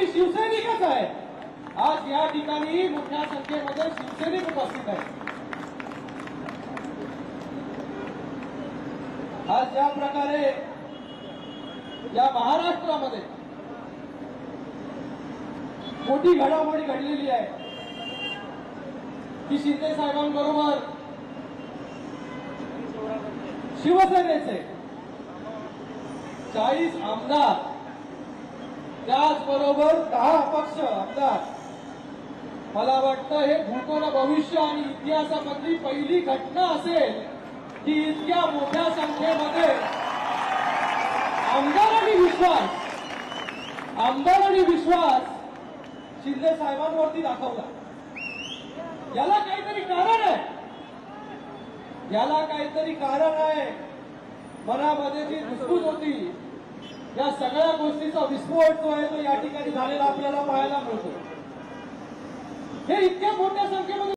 मी शिवसैनिकच आहे. आज या ठिकाणी मोठ्या संख्येमध्ये शिवसैनिक उपस्थित आहेत. आज ज्या प्रकारे या महाराष्ट्रामध्ये मोठी घडामोडी घडलेली आहे की शिंदे साहेबांबरोबर शिवसेनेचे चाळीस आमदार त्याचबरोबर दहा अपक्ष आमदार. मला वाटतं हे भूगोल भविष्य आणि इतिहासामधली पहिली घटना असेल की इतक्या मोठ्या संख्येमध्ये आमदारांनी विश्वास आमदारांनी विश्वास शिंदे साहेबांवरती दाखवला. याला काहीतरी कारण आहे. याला काहीतरी कारण आहे. मनामध्ये जी धुसफूस होती या सगळ्या गोष्टीचा विस्फोट जो आहे तो या ठिकाणी झालेला आपल्याला पाहायला मिळतो. हे इतक्या मोठ्या संख्येमध्ये